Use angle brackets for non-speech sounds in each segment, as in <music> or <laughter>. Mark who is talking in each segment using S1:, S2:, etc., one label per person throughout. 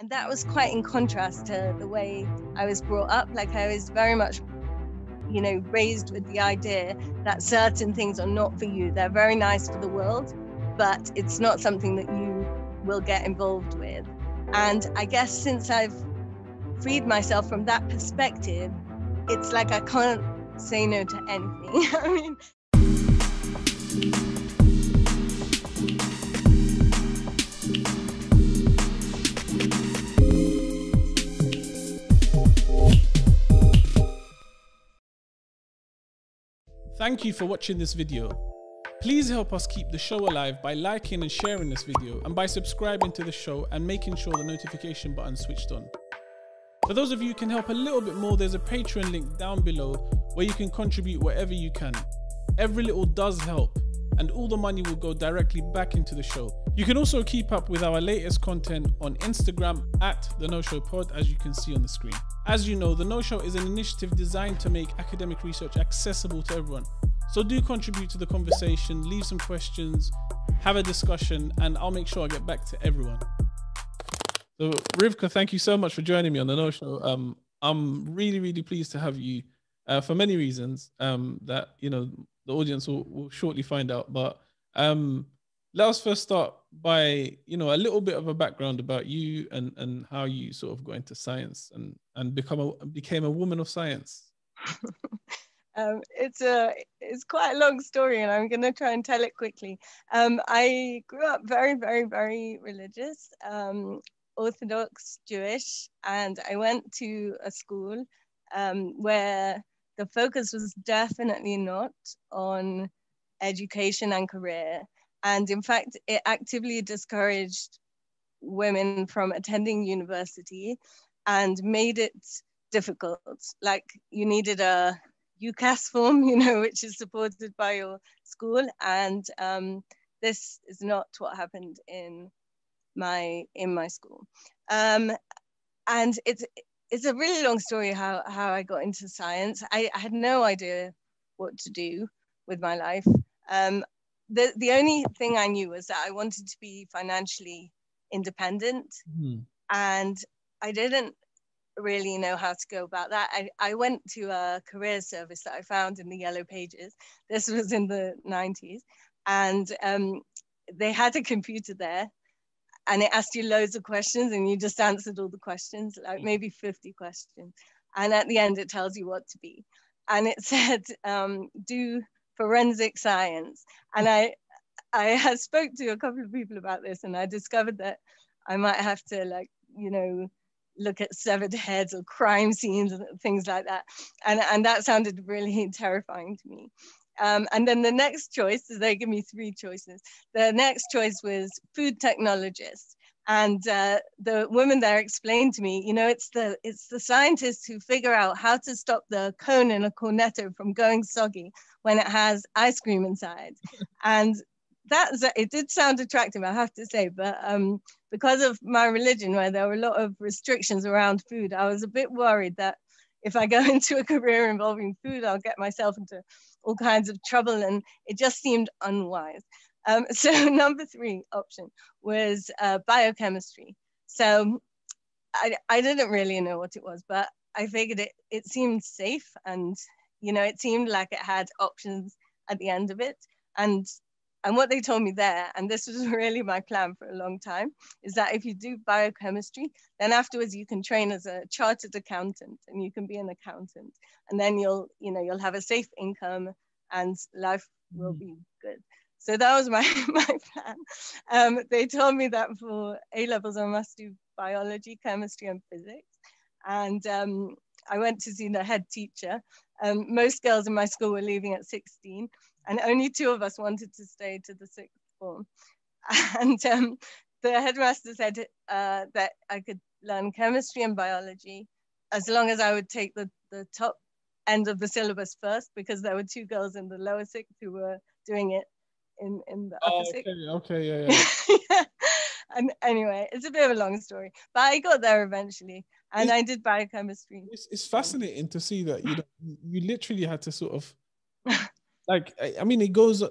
S1: And that was quite in contrast to the way I was brought up. Like I was very much, you know, raised with the idea that certain things are not for you. They're very nice for the world, but it's not something that you will get involved with. And I guess since I've freed myself from that perspective, it's like I can't say no to anything. <laughs> I mean,
S2: Thank you for watching this video. Please help us keep the show alive by liking and sharing this video and by subscribing to the show and making sure the notification button switched on. For those of you who can help a little bit more, there's a Patreon link down below where you can contribute whatever you can. Every little does help and all the money will go directly back into the show. You can also keep up with our latest content on Instagram at the Know Show Pod, as you can see on the screen. As you know, the Know Show is an initiative designed to make academic research accessible to everyone. So do contribute to the conversation, leave some questions, have a discussion, and I'll make sure I get back to everyone. So Rivka, thank you so much for joining me on the Know Show. Um, I'm really, really pleased to have you uh, for many reasons um, that you know the audience will, will shortly find out. But um, let us first start by you know a little bit of a background about you and and how you sort of got into science and and become a became a woman of science. <laughs>
S1: um, it's a it's quite a long story, and I'm going to try and tell it quickly. Um, I grew up very, very, very religious, um, Orthodox Jewish, and I went to a school um, where the focus was definitely not on education and career. And in fact, it actively discouraged women from attending university and made it difficult. Like you needed a UCAS form, <laughs> you know, which is supported by your school. And um, this is not what happened in my in my school. Um, and it's it's a really long story how, how I got into science. I, I had no idea what to do with my life. Um, the, the only thing I knew was that I wanted to be financially independent. Mm. And I didn't really know how to go about that. I, I went to a career service that I found in the Yellow Pages. This was in the 90s. And um, they had a computer there and it asked you loads of questions and you just answered all the questions, like maybe 50 questions. And at the end, it tells you what to be. And it <laughs> said, um, do forensic science. And I, I had spoke to a couple of people about this and I discovered that I might have to like, you know, look at severed heads or crime scenes and things like that. And, and that sounded really <laughs> terrifying to me. Um, and then the next choice, is they give me three choices. The next choice was food technologist. And uh, the woman there explained to me, you know, it's the it's the scientists who figure out how to stop the cone in a cornetto from going soggy when it has ice cream inside. <laughs> and that it did sound attractive, I have to say, but um, because of my religion, where there were a lot of restrictions around food, I was a bit worried that if I go <laughs> into a career involving food, I'll get myself into all kinds of trouble, and it just seemed unwise. Um, <laughs> so number three option was uh, biochemistry. So I, I didn't really know what it was, but I figured it, it seemed safe and, you know, it seemed like it had options at the end of it. And and what they told me there, and this was <laughs> really my plan for a long time, is that if you do biochemistry, then afterwards you can train as a chartered accountant and you can be an accountant. And then you'll, you know, you'll have a safe income and life will mm. be good. So that was my, <laughs> my plan. Um, they told me that for A levels, I must do biology, chemistry, and physics. And um, I went to see the head teacher. Um, most girls in my school were leaving at 16 and only two of us wanted to stay to the sixth form. <laughs> And um, the headmaster said uh, that I could learn chemistry and biology as long as I would take the, the top end of the syllabus first, because there were two girls in the lower sixth who were doing it in, in the
S2: oh, okay. Okay, yeah, yeah. <laughs>
S1: And anyway, it's a bit of a long story, but I got there eventually, and it's, I did biochemistry.
S2: It's, it's fascinating to see that you <laughs> know, you literally had to sort of <laughs> like I mean, it goes.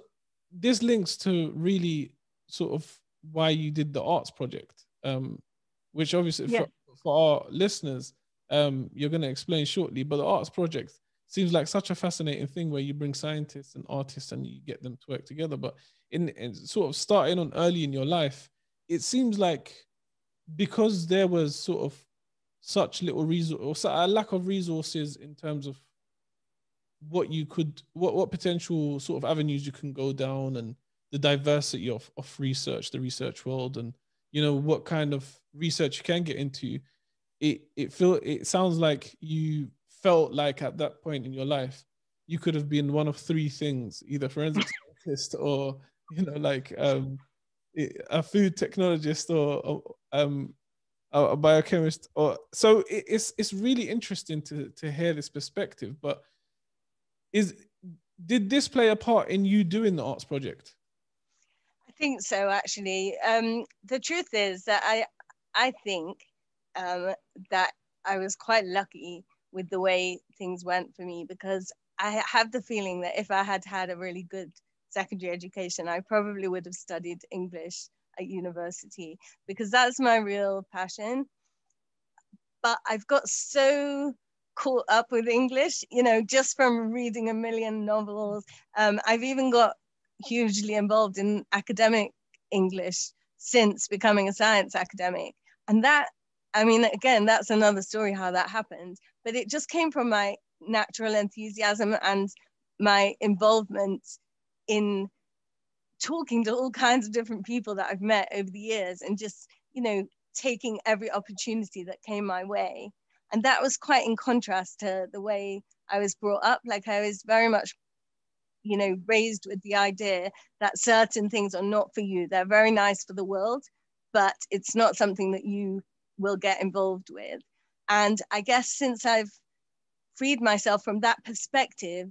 S2: This links to really sort of why you did the arts project. Um, which obviously
S1: Yeah.
S2: for, for our listeners, um, you're going to explain shortly. But the arts project seems like such a fascinating thing where you bring scientists and artists and you get them to work together. But in, in sort of starting on early in your life, it seems like because there was sort of such little resource or a lack of resources in terms of what you could what what potential sort of avenues you can go down and the diversity of of research the research world and you know what kind of research you can get into it it feel it sounds like you felt like at that point in your life you could have been one of three things either forensic <laughs> scientist or you know like um a food technologist or, or um a, a biochemist or so it's it's really interesting to to hear this perspective but is did this play a part in you doing the arts project
S1: I think so, actually. Um, the truth is that I, I think um, that I was quite lucky with the way things went for me because I have the feeling that if I had had a really good secondary education, I probably would have studied English at university because that's my real passion. But I've got so caught up with English, you know, just from reading a million novels. Um, I've even got hugely involved in academic English since becoming a science academic. And that, I mean, again, that's another story how that happened. But it just came from my natural enthusiasm and my involvement in talking to all kinds of different people that I've met over the years and just, you know, taking every opportunity that came my way. And that was quite in contrast to the way I was brought up. Like I was very much you know raised with the idea that certain things are not for you they're very nice for the world but it's not something that you will get involved with. And i guess since i've freed myself from that perspective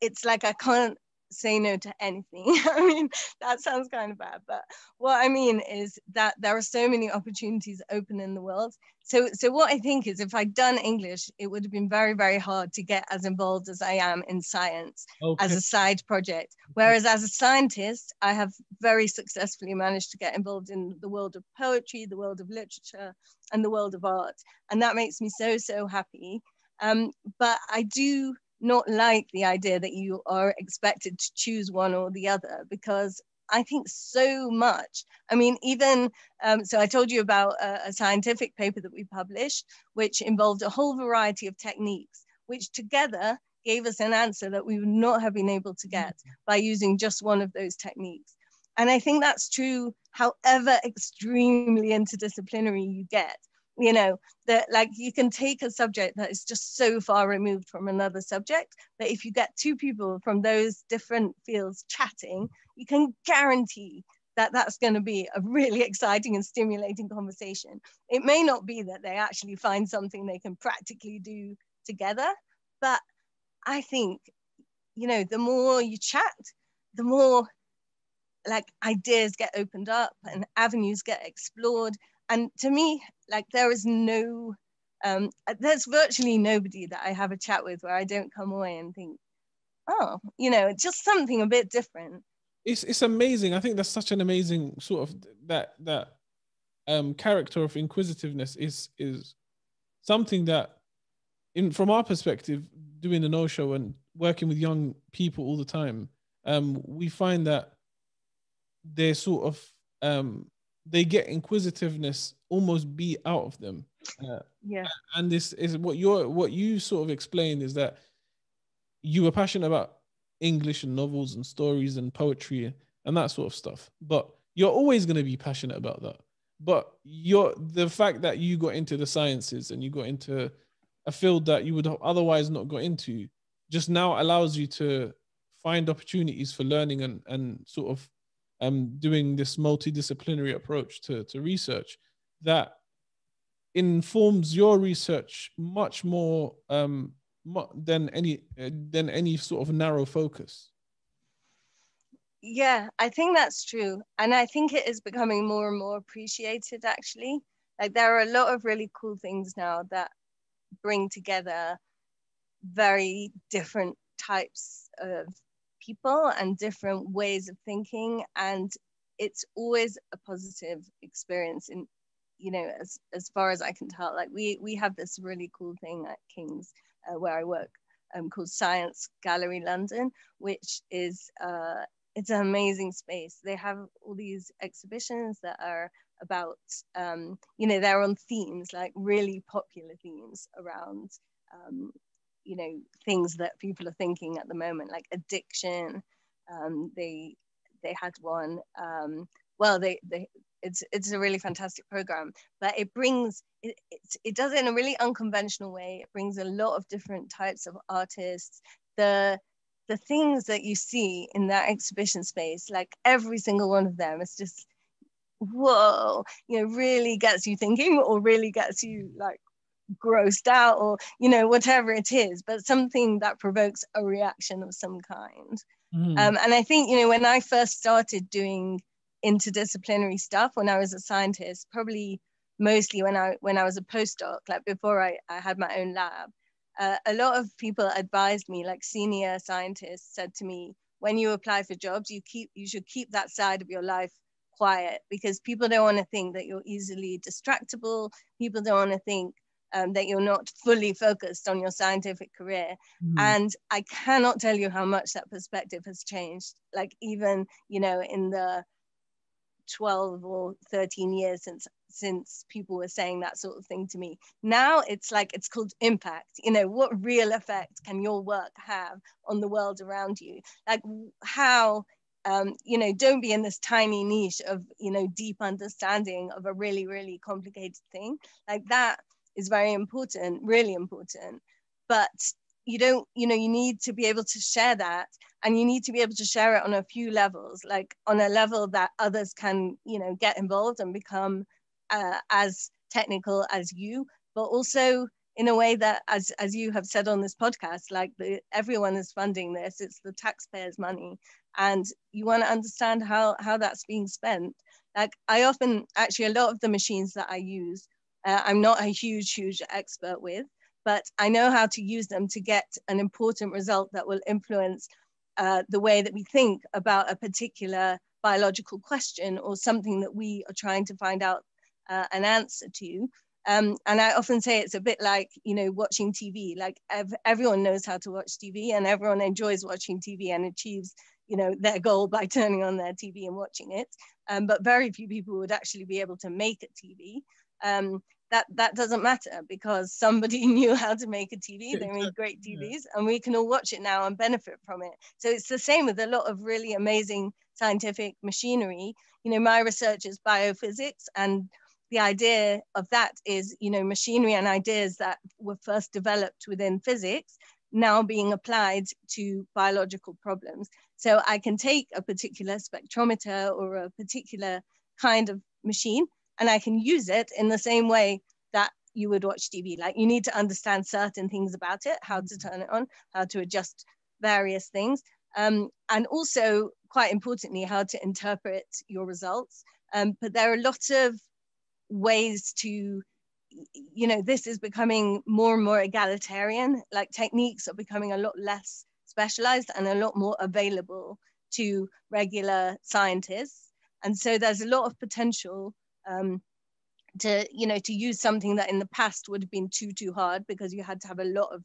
S1: it's like i can't say no to anything <laughs> i mean that sounds kind of bad but what i mean is that there are so many opportunities open in the world so so what i think is if i'd done english it would have been very very hard to get as involved as i am in science
S2: okay.
S1: as a side project. Whereas as a scientist, I have very successfully managed to get involved in the world of poetry, the world of literature, and the world of art. And that makes me so, so happy. Um, but I do not like the idea that you are expected to choose one or the other because I think so much. I mean, even um, so, I told you about a, a scientific paper that we published, which involved a whole variety of techniques, which together gave us an answer that we would not have been able to get by using just one of those techniques. And I think that's true, however extremely interdisciplinary you get. You know, that like you can take a subject that is just so far removed from another subject, but if you get two people from those different fields chatting, you can guarantee that that's going to be a really <laughs> exciting and stimulating conversation. It may not be that they actually find something they can practically do together, but I think, you know, the more you chat, the more like ideas get opened up and avenues get explored. And to me, like there is no, um, there's virtually nobody that I have a chat with where I don't come away and think, oh, you know, just something a bit different.
S2: it's it's amazing. I think that's such an amazing sort of that that um character of inquisitiveness is is something that in from our perspective doing the Know Show and working with young people all the time um we find that they're sort of um they get inquisitiveness almost beat out of them uh,
S1: Yeah.
S2: and this is what you're what you sort of explained is that you were passionate about English and novels and stories and poetry and that sort of stuff. But you're always going to be passionate about that. But you're the fact that you got into the sciences and you got into a field that you would have otherwise not got into just now allows you to find opportunities for learning and, and sort of um, doing this multidisciplinary approach to, to research that informs your research much more um, than any uh, than any sort of narrow focus.
S1: Yeah, I think that's true. And I think it is becoming more and more appreciated actually. Like there are a lot of really cool things now that bring together very different types of people and different ways of thinking. And it's always a positive experience in you know, as as far as I can tell, like we we have this really cool thing at King's uh, where I work um, called Science Gallery London, which is uh, it's an amazing space. They have all these exhibitions that are about, um, you know, they're on themes like really popular themes around, um, you know, things that people are thinking at the moment, like addiction. Um, they they had one. Um, well, they they it's it's a really fantastic program, but it brings it, it, it does it in a really unconventional way. It brings a lot of different types of artists. The the things that you see in that exhibition space, like every single one of them, is just whoa, you know, really gets you thinking or really gets you like grossed out or you know whatever it is but something that provokes a reaction of some kind mm. um, and i think you know when i first started doing interdisciplinary stuff when I was a scientist, probably mostly when I when I was a postdoc, like before I, I had my own lab. Uh, a lot of people advised me, like senior scientists said to me, when you apply for jobs, you keep you should keep that side of your life quiet because people don't want to think that you're easily distractible. People don't want to think um, that you're not fully focused on your scientific career. Mm. And I cannot tell you how much that perspective has changed. Like even, you know, in the 12 or 13 years since since people were saying that sort of thing to me now it's like it's called impact you know what real effect can your work have on the world around you like how um, you know don't be in this tiny niche of you know deep understanding of a really really complicated thing like that is very important really important. But you don't you know you need to be able to share that and you need to be able to share it on a few levels like on a level that others can you know get involved and become uh, as technical as you but also in a way that as as you have said on this podcast like the, everyone is funding this it's the taxpayers money. And you want to understand how how that's being spent. Like i often actually a lot of the machines that i use uh, i'm not a huge huge expert with but I know how to use them to get an important result that will influence uh, the way that we think about a particular biological question or something that we are trying to find out uh, an answer to. Um, and I often say it's a bit like, you know, watching TV. Like ev everyone knows how to watch TV and everyone enjoys watching TV and achieves, you know, their goal by <laughs> turning on their TV and watching it. Um, but very few people would actually be able to make a TV. Um, that that doesn't matter because somebody <laughs> knew how to make a TV. They made great TVs, and we can all watch it now and benefit from it. So it's the same with a lot of really amazing scientific machinery. You know, my research is biophysics, and the idea of that is, you know, machinery and ideas that were first developed within physics now being applied to biological problems. So I can take a particular spectrometer or a particular kind of machine and I can use it in the same way that you would watch TV. Like you need to understand certain things about it, how to turn it on, how to adjust various things. Um, and also, quite importantly, how to interpret your results. Um, but there are lots of ways to, you know, this is becoming more and more egalitarian. Like techniques are becoming a lot less specialized and a lot more available to regular scientists. And so there's a lot of potential um, to you know to use something that in the past would have been too too hard because you had to have a lot of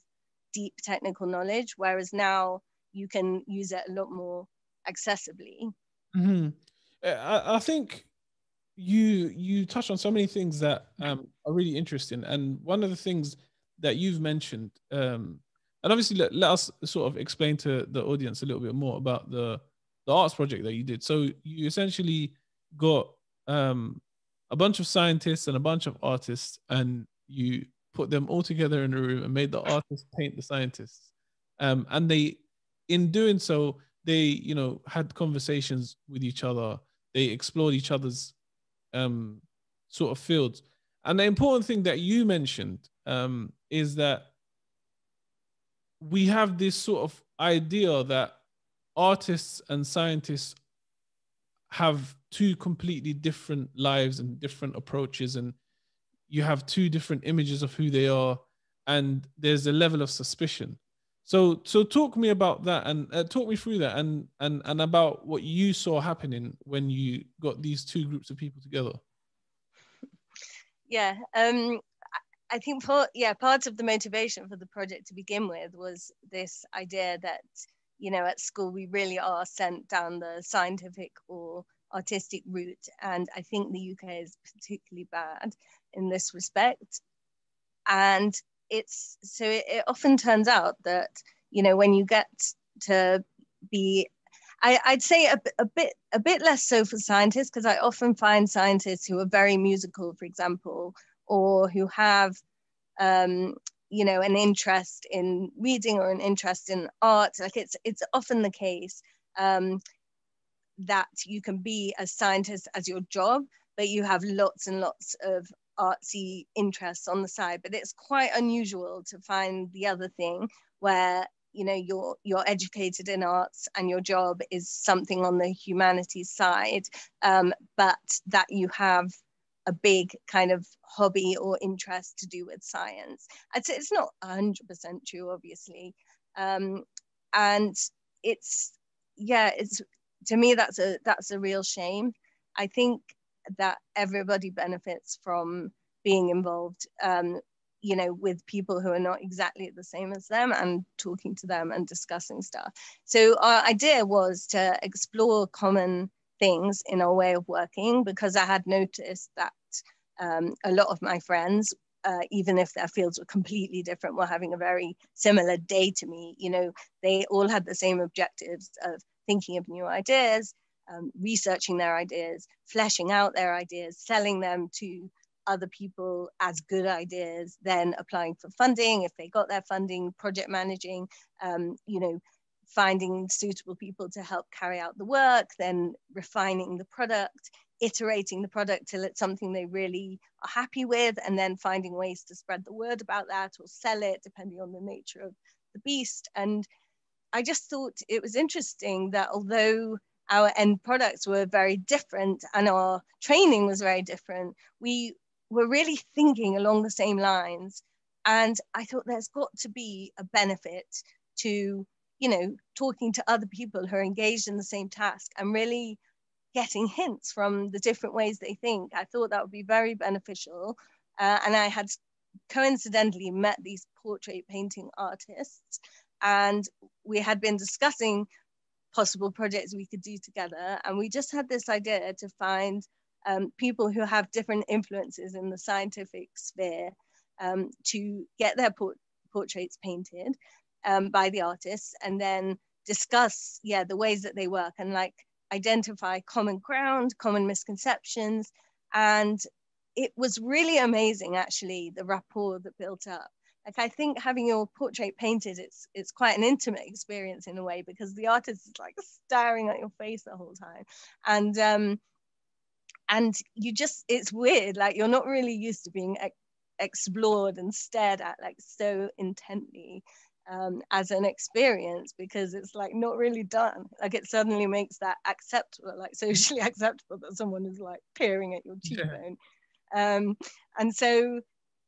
S1: deep technical knowledge whereas now you can use it a lot more accessibly.
S2: Mm-hmm. I, I, think you you touch on so many things that um, are really interesting. And one of the things that you've mentioned um, and obviously let, let us sort of explain to the audience a little bit more about the the arts project that you did. So you essentially got um, a bunch of scientists and a bunch of artists, and you put them all together in a room and made the artists paint the scientists. Um, and they, in doing so, they you know had conversations with each other. They explored each other's um, sort of fields. And the important thing that you mentioned um, is that we have this sort of idea that artists and scientists have two completely different lives and different approaches and you have two different images of who they are and there's a level of suspicion so so talk me about that and uh, talk me through that and and and about what you saw happening when you got these two groups of people together
S1: yeah. Um, I think part, yeah, part of the motivation for the project to begin with was this idea that, you know, at school we really are sent down the scientific or artistic route. And I think the UK is particularly bad in this respect. And it's so it, it often turns out that, you know, when you get to be I, would say a, a, bit a bit less so for scientists because I often find scientists who are very musical, for example, or who have um, you know an interest in reading or an interest in art. Like it's it's often the case um, that you can be a scientist as your job, but you have lots and lots of artsy interests on the side. But it's quite unusual to find the other thing where you know you're you're educated in arts and your job is something on the humanities side um, but that you have a big kind of hobby or interest to do with science i'd it's not 100% true obviously um, and it's yeah it's to me that's a that's a real shame i think that everybody benefits from being involved um, you know, with people who are not exactly the same as them and talking to them and discussing stuff. So our idea was to explore common things in our way of working because I had noticed that um, a lot of my friends, uh, even if their fields were completely different, were having a very similar day to me. You know, they all had the same objectives of thinking of new ideas, um, researching their ideas, fleshing out their ideas, selling them to other people as good ideas, then applying for funding if they got their funding, project managing, um, you know, finding suitable people to help carry out the work, then refining the product, iterating the product till it's something they really are happy with, and then finding ways to spread the word about that or sell it, depending on the nature of the beast. And I just thought it was interesting that although our end products were very different and our training was very different, we were really thinking along the same lines. And I thought there's got to be a benefit to, you know, talking to other people who are engaged in the same task and really getting hints from the different ways they think. I thought that would be very beneficial. Uh, and I had coincidentally met these portrait painting artists, and we had been discussing possible projects we could do together. And we just had this idea to find um, people who have different influences in the scientific sphere um, to get their port portraits painted um, by the artists and then discuss, yeah, the ways that they work and like identify common ground, common misconceptions. And it was really amazing, actually, the rapport that built up. Like I think having your portrait painted, it's it's quite an intimate experience in a way because the artist is like staring at your face the whole time, and um, and you just it's weird like you're not really used to being ex- explored and stared at like so intently um, as an experience because it's like not really done. Like it suddenly makes that acceptable like <laughs> socially acceptable that someone is like peering at your cheekbone. Yeah. um, and so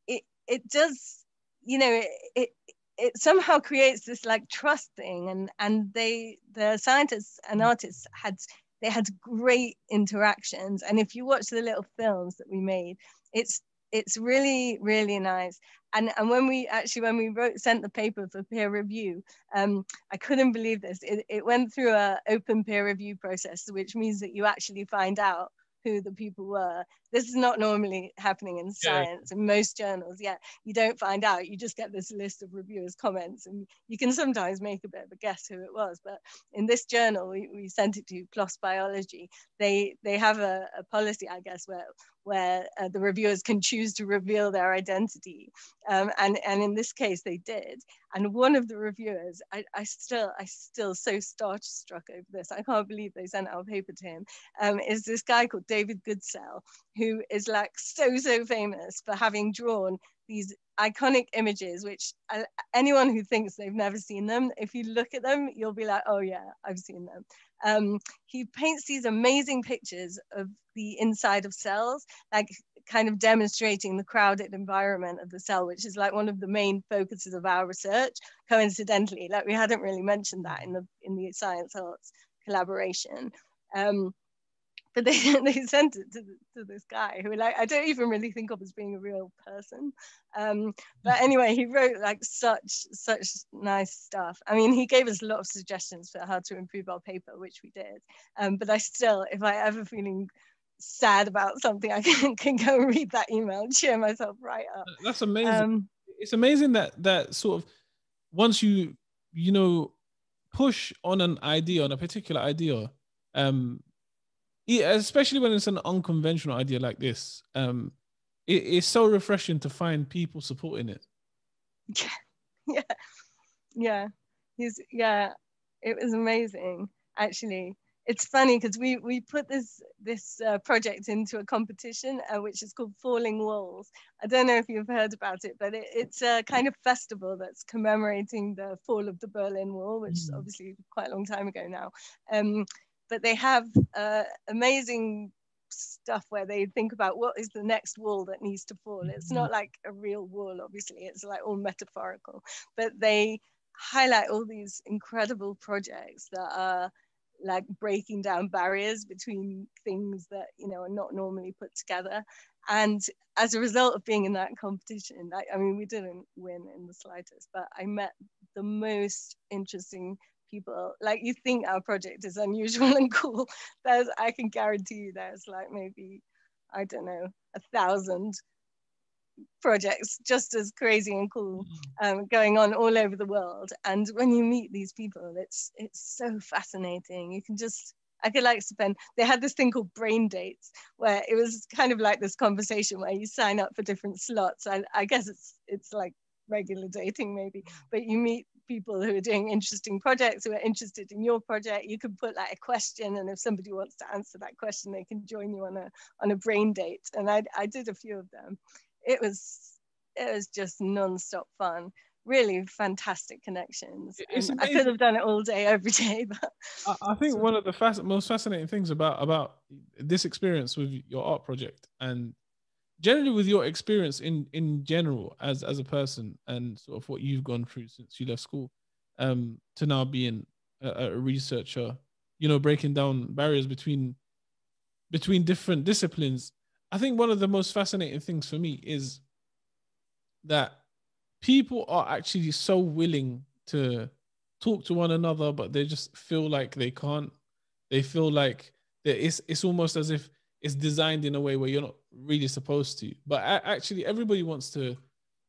S1: it it does you know it, it it somehow creates this like trust thing and and they the scientists and mm. artists had they had great interactions. And if you watch the little films that we made, it's it's really really nice and and when we actually when we wrote sent the paper for peer review um, i couldn't believe this it, it went through a open peer review process which means that you actually find out who the people were. This is not normally happening in science. Yeah. In most journals, yeah, you don't find out. You just get this list of reviewers' comments, and you can sometimes make a bit of a guess who it was. But in this journal, we, we sent it to PLOS Biology. They they have a, a policy, I guess, where where uh, the reviewers can choose to reveal their identity. Um, and, and in this case, they did. And one of the reviewers, I, I still, I still so starstruck over this. I can't believe they sent our paper to him. Um, is this guy called David Goodsell, who is like so, so famous for having drawn these iconic images, which uh, anyone who thinks they've never seen them, if you look at them, you'll be like, oh yeah, I've seen them. Um, he paints these amazing pictures of the inside of cells, like kind of demonstrating the crowded environment of the cell, which is like one of the main focuses of our research. Coincidentally, like we hadn't really mentioned that in the in the science arts collaboration. Um, but <laughs> they <laughs> they sent it to, to this guy who like I don't even really think of as being a real person. Um, but anyway, he wrote like such such nice stuff. I mean, he gave us a lot of suggestions for how to improve our paper, which we did. Um, but I still, if I ever feeling sad about something, I <laughs> can, can go and read that email and cheer myself right up.
S2: That's amazing. Um, it's amazing that that sort of once you you know push on an idea on a particular idea um especially when it's an unconventional idea like this um it, it's so refreshing to find people supporting it
S1: yeah <laughs> yeah yeah he's yeah it was amazing actually it's funny because we we put this this uh, project into a competition uh, which is called Falling Walls. I don't know if you've heard about it, but it, it's a kind of festival that's commemorating the fall of the Berlin Wall, which is mm. obviously quite a long time ago now. Um, but they have uh, amazing stuff where they think about what is the next wall that needs to fall. It's not mm-hmm. like a real wall, obviously. It's like all metaphorical, but they highlight all these incredible projects that are like breaking down barriers between things that you know are not normally put together and as a result of being in that competition I, I mean we didn't win in the slightest but i met the most interesting people like you think our project is unusual <laughs> and cool there's i can guarantee you there's like maybe i don't know a thousand projects just as crazy and cool mm. um, going on all over the world. And when you meet these people it's it's so fascinating. You can just I could like spend they had this thing called brain dates where it was kind of like this conversation where you sign up for different slots. I, I guess it's it's like regular dating maybe but you meet people who are doing interesting projects who are interested in your project you can put like a question and if somebody wants to answer that question they can join you on a on a brain date. And I, I did a few of them. It was it was just non-stop fun. Really fantastic connections. I could have done it all day every day <laughs> but
S2: i, I think one of the most fascinating things about about this experience with your art project and generally with your experience in in general as as a person and sort of what you've gone through since you left school um to now being a, a researcher you know breaking down barriers between between different disciplines I think one of the most fascinating things for me is that people are actually so willing to talk to one another, but they just feel like they can't. They feel like it's it's almost as if it's designed in a way where you're not really supposed to. But actually, everybody wants to,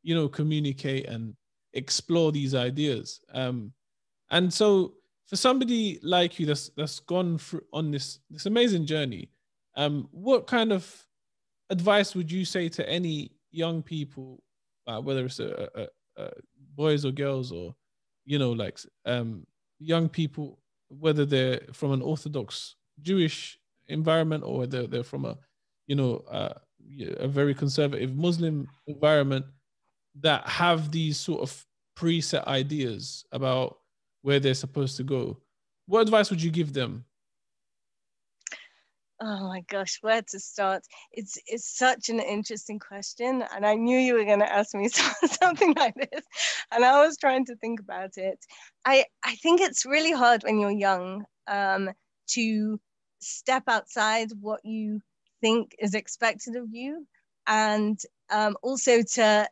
S2: you know, communicate and explore these ideas. Um, and so for somebody like you that's that's gone through on this this amazing journey, um, what kind of advice would you say to any young people, uh, whether it's a, a, a boys or girls or you know like um, young people, whether they're from an Orthodox Jewish environment or whether they're from a you know uh, a very conservative Muslim environment that have these sort of preset ideas about where they're supposed to go. What advice would you give them?
S1: Oh my gosh, where to start? It's it's such an interesting question, and I knew you were going to ask me <laughs> something like this, and I was trying to think about it. I I think it's really hard when you're young um, to step outside what you think is expected of you, and um, also to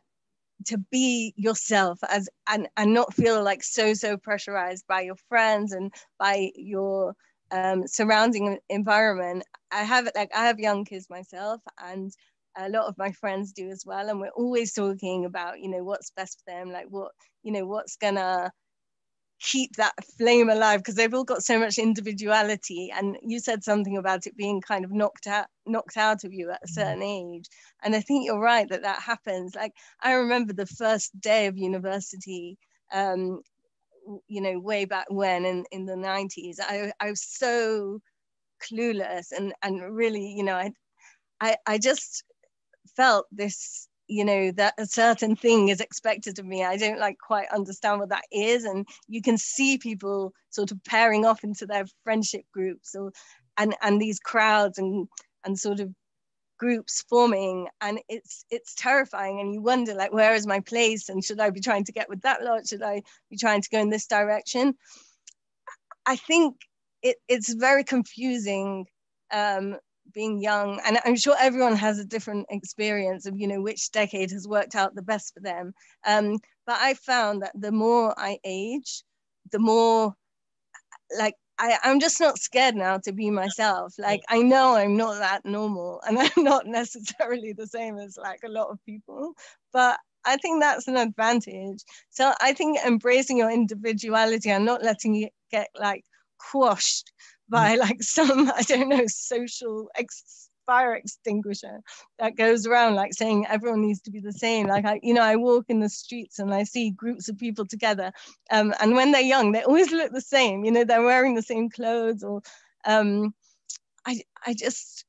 S1: to be yourself as and and not feel like so so pressurized by your friends and by your um, surrounding environment. I have like I have young kids myself, and a lot of my friends do as well. And we're always talking about you know what's best for them, like what you know what's gonna keep that flame alive because they've all got so much individuality. And you said something about it being kind of knocked out knocked out of you at a mm-hmm. certain age. And i think you're right that that happens. Like i remember the first day of university um, you know, way back when in, in the 90s, I, I was so clueless and, and really, you know, I, I, I just felt this, you know, that a certain thing is expected of me. I don't like quite understand what that is. And you can see people sort of pairing off into their friendship groups or, and, and these crowds and, and sort of groups forming and it's it's terrifying and you wonder like where is my place and should i be trying to get with that lot should i be trying to go in this direction i think it, it's very confusing um, being young, and I'm sure everyone has a different experience of, you know, which decade has worked out the best for them. Um, but I found that the more I age, the more like I, I'm just not scared now to be myself. Like I know I'm not that normal <laughs> and I'm not necessarily the same as like a lot of people, but I think that's an advantage. So I think embracing your individuality and not letting it get like quashed by mm. like some, <laughs> I don't know, social ex- fire extinguisher that goes around like saying everyone needs to be the same. Like I, you know, I walk in the streets and I see groups of people together. Um, and when they're young, they always look the same, you know, they're wearing the same clothes or um, I, I just,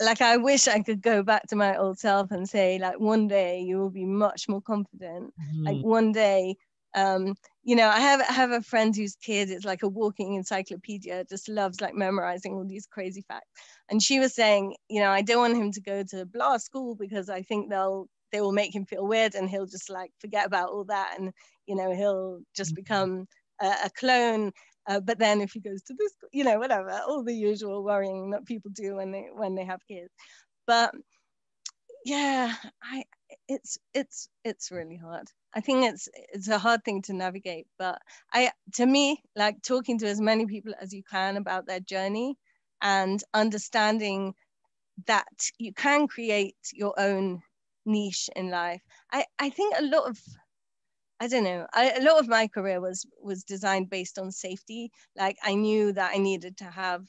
S1: like I wish I could go back to my old self and say like one day you will be much more confident. Mm. Like one day um, you know, I have I have a friend whose kid is like a walking encyclopedia, just loves like memorizing all these crazy facts. And she was saying, you know, I don't want him to go to blah school because I think they'll they will make him feel weird and he'll just like forget about all that and you know he'll just mm-hmm. become a, a clone. Uh, but then if he goes to this, you know, whatever, all the usual worrying that people do when they when they have kids. But yeah, I it's it's it's really hard. I think it's it's a hard thing to navigate, but I to me like talking to as many people as you can about their journey and understanding that you can create your own niche in life. I I think a lot of I don't know. I, a lot of my career was was designed based on safety. Like I knew that I needed to have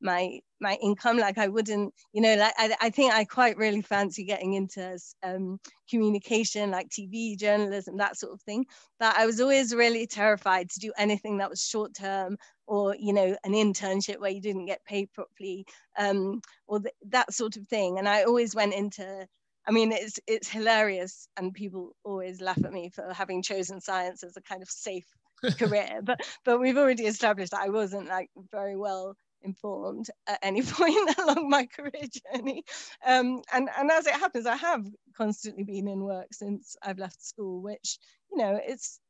S1: my my income like i wouldn't you know like i, I think i quite really fancy getting into um, communication like tv journalism that sort of thing but i was always really terrified to do anything that was short term or you know an internship where you didn't get paid properly um, or th- that sort of thing and i always went into I mean, it's it's hilarious, and people always laugh at me for having chosen science as a kind of safe <laughs> career. But but we've already established that I wasn't like very well informed at any <laughs> point along my career journey. Um, and, and as it happens, I have constantly been in work since I've left school, which, you know, it's,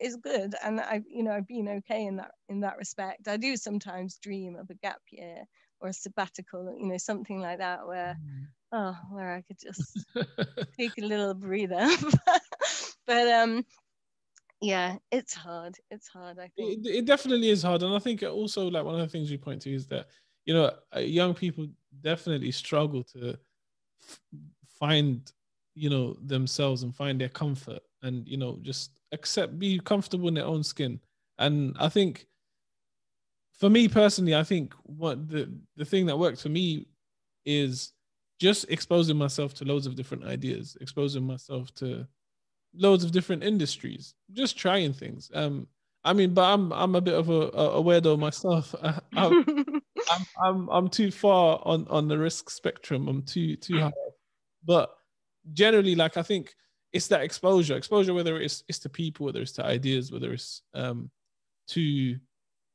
S1: is good. And I've, you know, I've been okay in that, in that respect. I do sometimes dream of a gap year or a sabbatical, you know, something like that where, mm. oh, where I could just <laughs> take a little breather. <laughs> but um, yeah it's hard it's hard i think.
S2: it, it, definitely is hard and i think also like one of the things you point to is that you know uh, young people definitely struggle to f- find you know themselves and find their comfort and you know just accept be comfortable in their own skin. And i think for me personally i think what the the thing that worked for me is just exposing myself to loads of different ideas exposing myself to loads of different industries, just trying things. Um, I mean, but I'm I'm a bit of a, a weirdo myself. <laughs> I, I'm, <laughs> I'm, I'm I'm too far on on the risk spectrum. I'm too too high. But generally, like I think it's that exposure, exposure, whether it's it's to people, whether it's to ideas, whether it's um to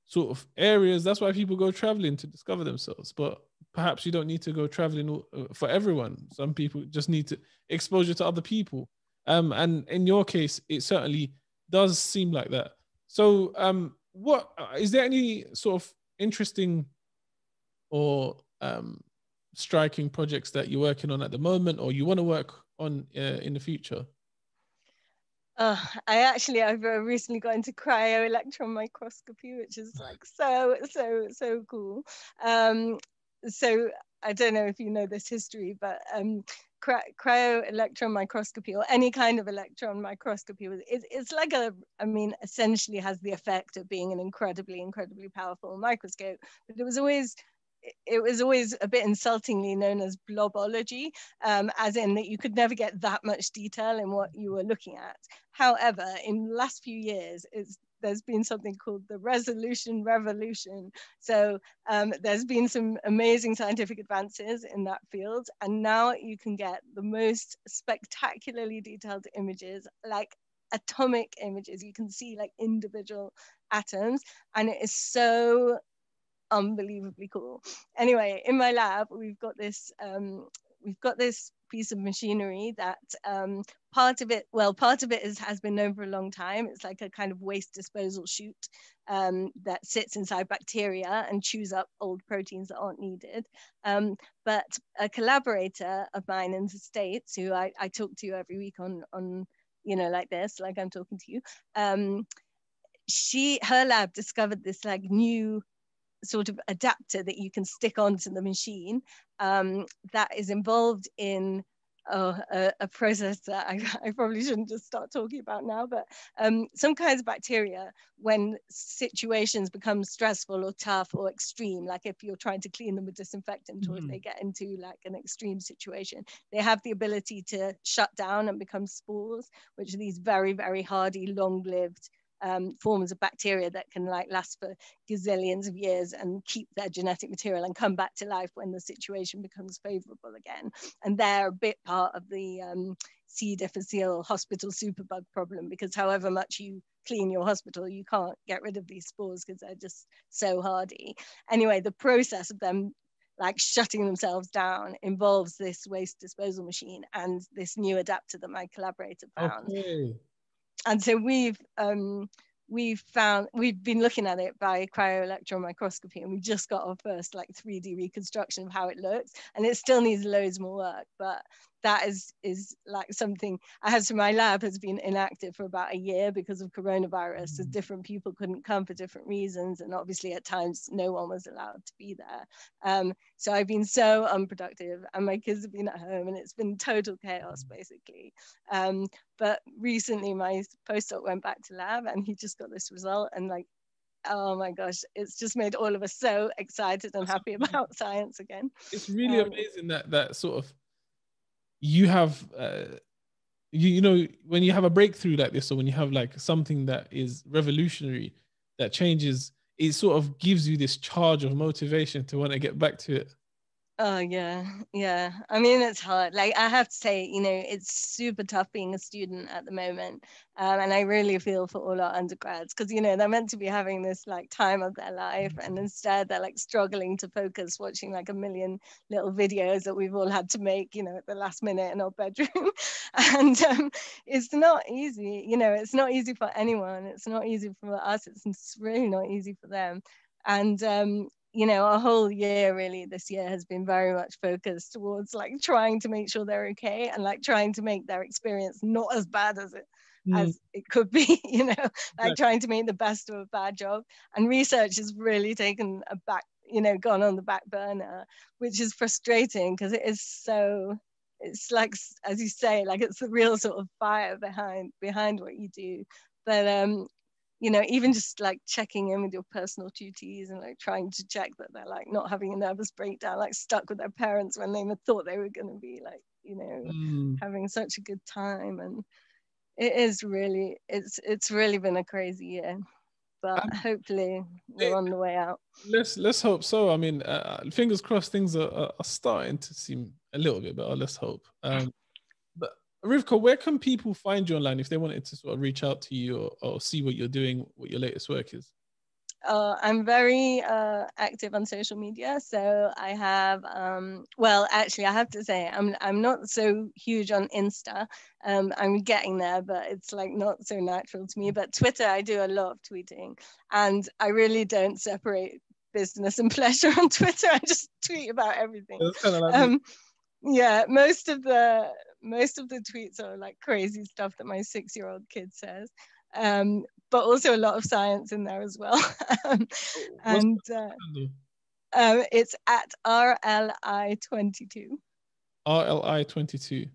S2: sort of areas. That's why people go traveling to discover themselves. But perhaps you don't need to go traveling uh, for everyone. Some people just need to exposure to other people. Um, and in your case, it certainly does seem like that. So, um, what is there any sort of interesting or um, striking projects that you're working on at the moment, or you want to work on uh, in the future?
S1: Uh, I actually I've uh, recently got into cryo electron microscopy, which is <laughs> like so so so cool. Um, so I don't know if you know this history, but um, cryo electron microscopy or any kind of electron microscopy it's, it's like a i mean essentially has the effect of being an incredibly incredibly powerful microscope but it was always it was always a bit insultingly known as blobology, um, as in that you could never get that much detail in what you were looking at. However, in the last few years, it's there's been something called the resolution revolution. So um, there's been some amazing scientific advances in that field. And now you can get the most spectacularly detailed images, like atomic images. You can see like individual atoms. And it is so unbelievably cool. Anyway, in my lab, we've got this, um, we've got this piece of machinery that um, part of it, well, part of it is, has been known for a long time. It's like a kind of waste disposal chute um, that sits inside bacteria and chews up old proteins that aren't needed. Um, but a collaborator of mine in the States, who I, I talk to every week on, on, you know, like this, like I'm talking to you, um, she, her lab discovered this like new sort of adapter that you can stick onto the machine um, that is involved in oh, a, a, process that I, <laughs> I, probably shouldn't just start talking about now, but um, some kinds of bacteria, when situations become stressful or tough or extreme, like if you're trying to clean them with disinfectant mm-hmm. or if they get into like an extreme situation, they have the ability to shut down and become spores, which are these very, very hardy, long-lived um, forms of bacteria that can like last for gazillions of years and keep their genetic material and come back to life when the situation becomes favorable again. And they're a bit part of the um, C. difficile hospital superbug problem because however much you clean your hospital, you can't get rid of these spores because they're just so hardy. Anyway, the process of them like shutting themselves down involves this waste disposal machine and this new adapter that my collaborator found. Okay and so we've um, we've found we've been looking at it by cryo-electron microscopy and we just got our first like 3d reconstruction of how it looks and it still needs loads more work but that is is like something I had to my lab has been inactive for about a year because of coronavirus. So mm. different people couldn't come for different reasons, and obviously at times no one was allowed to be there. Um, so I've been so unproductive, and my kids have been at home, and it's been total chaos mm. basically. Um, but recently my postdoc went back to lab, and he just got this result, and like oh my gosh it's just made all of us so excited and happy about <laughs> science again
S2: it's really um, amazing that that sort of you have uh, you, you know when you have a breakthrough like this or when you have like something that is revolutionary that changes it sort of gives you this charge of motivation to want to get back to it
S1: Oh yeah, yeah. I mean, it's hard. Like I have to say, you know, it's super tough being a student at the moment, um, and I really feel for all our undergrads because you know they're meant to be having this like time of their life, and mm-hmm. instead they're like struggling to focus, watching like a million little videos that we've all had to make, you know, at the last minute in our bedroom, <laughs> and um, it's not easy. You know, it's not easy for anyone. It's not easy for us. It's really not easy for them and um, you know, a whole year really this year has been very much focused towards like trying to make sure they're okay and like trying to make their experience not as bad as it mm. as it could be, <laughs> you know, like yeah. trying to make the best of a bad job. And research has really taken a back, you know, gone on the back burner, which is frustrating because it is so it's like as you say, like it's the real sort of fire behind behind what you do. But um you know, even just like checking in with your personal duties and like trying to check that they're like not having a nervous breakdown, like stuck with their parents when they thought they were going to be like, you know, mm. having such a good time. And it is really, it's it's really been a crazy year, but um, hopefully we're on the way out.
S2: Let's let's hope so. I mean, uh, fingers crossed, things are, are starting to seem a little bit better. Let's hope. Um, Rivka, where can people find you online if they wanted to sort of reach out to you or, or see what you're doing, what your latest work is?
S1: Uh, I'm very uh, active on social media. So I have, um, well, actually, I have to say, I'm I'm not so huge on Insta. Um, I'm getting there, but it's like not so natural to me. But Twitter, I do a lot of tweeting, and I really don't separate business and <laughs> pleasure on Twitter. I just tweet about everything. Kind of like um, yeah, most of the most of the tweets are like crazy stuff that my six year old kid says. Um, but also a lot of science in there as well. <laughs> um, and uh, um, it's at RLI22.
S2: RLI22.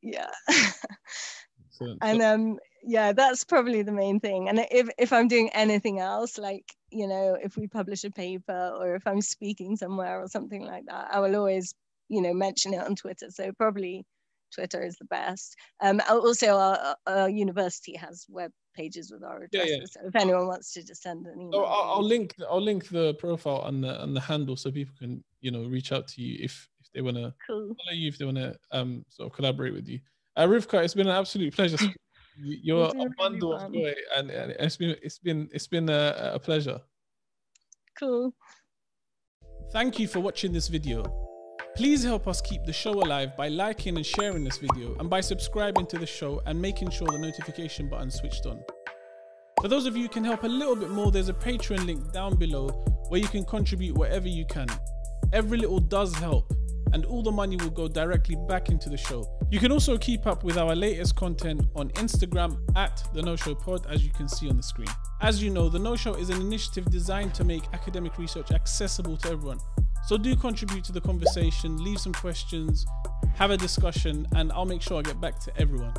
S1: Yeah. <laughs> and um, yeah, that's probably the main thing. And if, if I'm doing anything else, like, you know, if we publish a paper or if I'm speaking somewhere or something like that, I will always, you know, mention it on Twitter. So probably Twitter is the best. Um, also, our, our, university has web pages with our addresses. Yeah, yeah. So if anyone wants to just send an email,
S2: oh, I'll, I'll, link I'll link the profile and the and the handle so people can you know reach out to you if if they want to cool. follow you if they want to um sort of collaborate with you. Uh, Rivka, it's been an absolute pleasure. <laughs> You're a bundle really of joy, and, and, it's been it's been it's been a, a pleasure.
S1: Cool.
S2: Thank you for watching this video. Please help us keep the show alive by liking and sharing this video and by subscribing to the show and making sure the notification button switched on. For those of you who can help a little bit more, there's a Patreon link down below where you can contribute whatever you can. Every little does help and all the money will go directly back into the show. You can also keep up with our latest content on Instagram at The Know Show Pod, as you can see on the screen. As you know, The Know Show is an initiative designed to make academic research accessible to everyone. So do contribute to the conversation, leave some questions, have a discussion, and I'll make sure I get back to everyone.